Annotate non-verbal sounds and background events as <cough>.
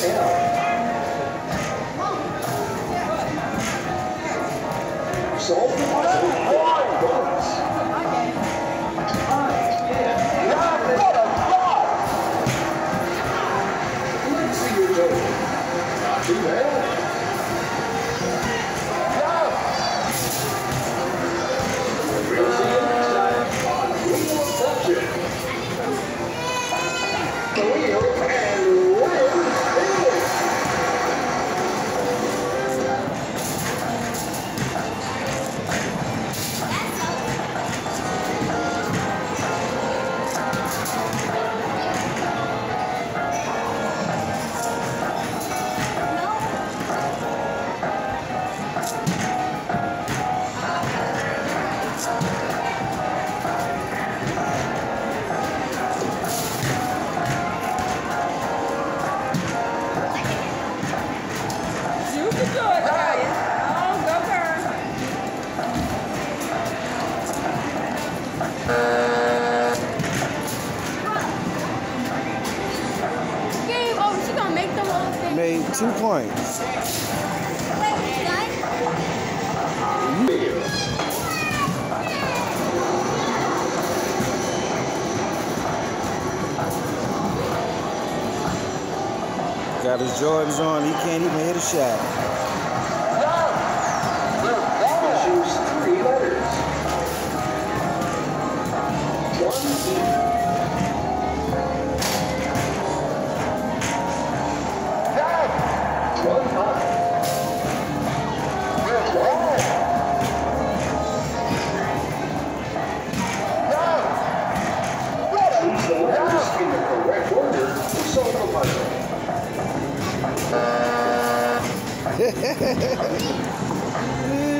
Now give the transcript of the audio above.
So, made two points. Got his Jordans on, he can't even hit a shot. Yeah. <laughs>